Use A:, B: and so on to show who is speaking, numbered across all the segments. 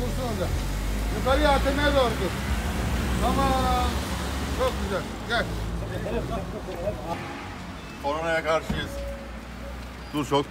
A: Dursun orada. Yukarıya ATM'ye doğru dur. Tamam. Çok güzel. Gel.
B: Koronaya karşıyız. Dur çok.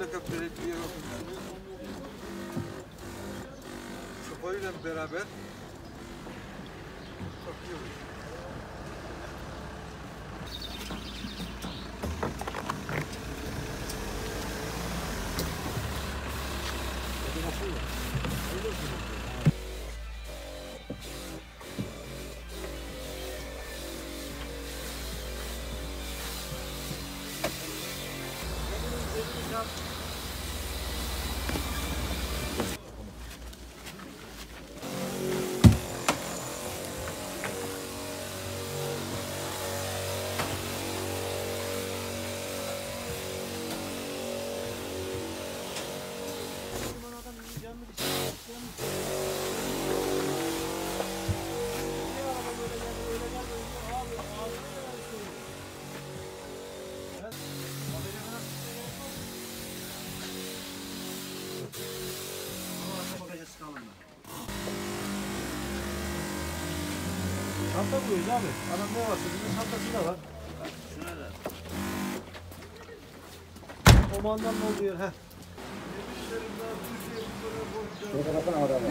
C: Belediye Belediye şoförüyle beraber bakıyoruz. love.
D: Çanta koyuyoruz abi. Adam ne varsa bizim çantası da var. Şurada. Omandan ne oluyor? Heh. Şurada bakın adamı.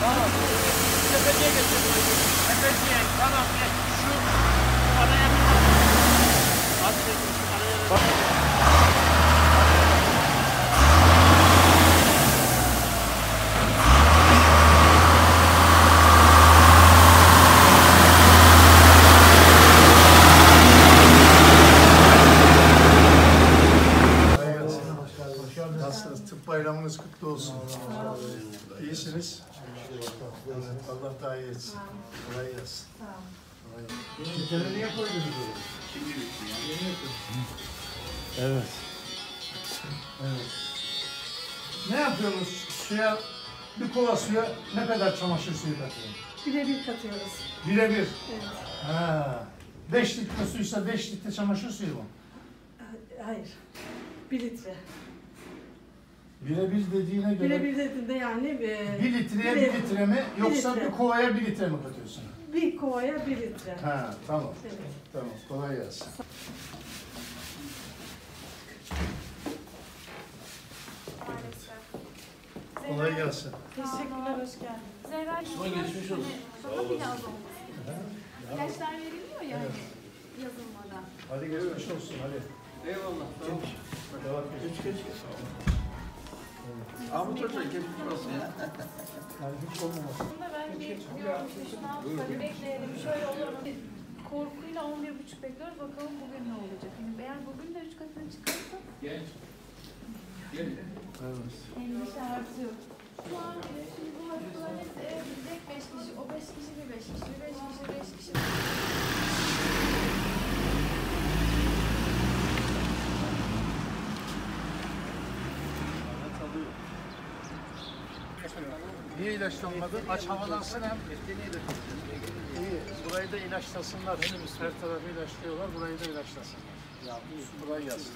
D: Tamam. Tepeciye geçelim. Tepeciye. Tamam. Şu araya bir. Hadi geçin, araya.
A: Nasılsınız? Tıp bayramınız kutlu olsun. İyisiniz. Allah daha iyi etsin. Kolay gelsin. Şekeri niye koydunuz böyle? Evet. Evet. Ne yapıyorsunuz? Suya, bir kova suya ne kadar çamaşır suyu katıyorsunuz?
E: Birebir katıyoruz.
A: Birebir.
E: Evet.
A: Ha. 5 litre suysa 5 litre çamaşır suyu mu?
E: Hayır. Bir litre.
A: Birebir dediğine göre
E: Birebir dediğinde yani e,
A: 1 litreye
E: bir-
A: 1 litre mi yoksa
E: litre.
A: bir kovaya 1 litre mi katıyorsun?
E: bir kovaya bir litre.
A: Ha tamam.
E: Evet.
A: Tamam kolay gelsin. Kolay gelsin.
E: Teşekkürler, hoş geldiniz.
F: Zehra Sonra geçmiş olsun. Daha bir yaz gerekiyor. İlaçlar veriliyor ya hani yazılmadan.
A: Hadi geçmiş olsun hadi.
C: Eyvallah. Tamam.
A: Devam geç geç geç.
C: Ahmet Hoca geçmiş olsun ya.
A: Yani hiç olmaması.
F: Bunda ben bir görmüşüm. Hadi bekleyelim. Şöyle olur mu? Korkuyla 11.30 bekliyoruz. Bakalım bugün ne olacak. Yani eğer bugün de 3 katına çıkarsa endişe artıyor. Şu an şimdi bu hastaların hepsi evlenecek 5 kişi. O 5 kişi bir 5 kişi, 5 kişi, 5 kişi.
A: Niye ilaçlanmadı? Aç havalansın hem. Burayı da ilaçlasınlar. Her tarafı ilaçlıyorlar. Burayı da ilaçlasın. Kolay gelsin.